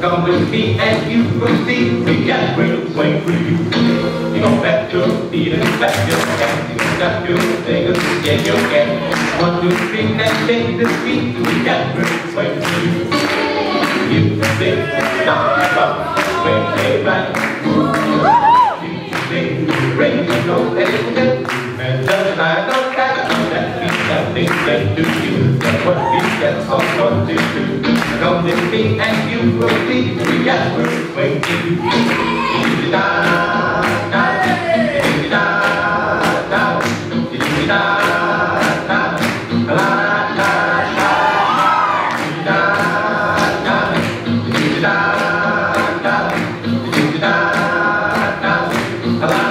Come with me and you will see we got real swing for you. You gon' back your feet and back your ass, you gon' stop your fingers and get your game. One, two, three, and take the beat, we got real swing for you. You can sing, knock, pop, swing, hey, right. The note that it's good. And just a cat, that that thing that do you. That's what you get, do. Come with me and you will we got real swing for you. Da, da, da, da, da, da, da, Tá.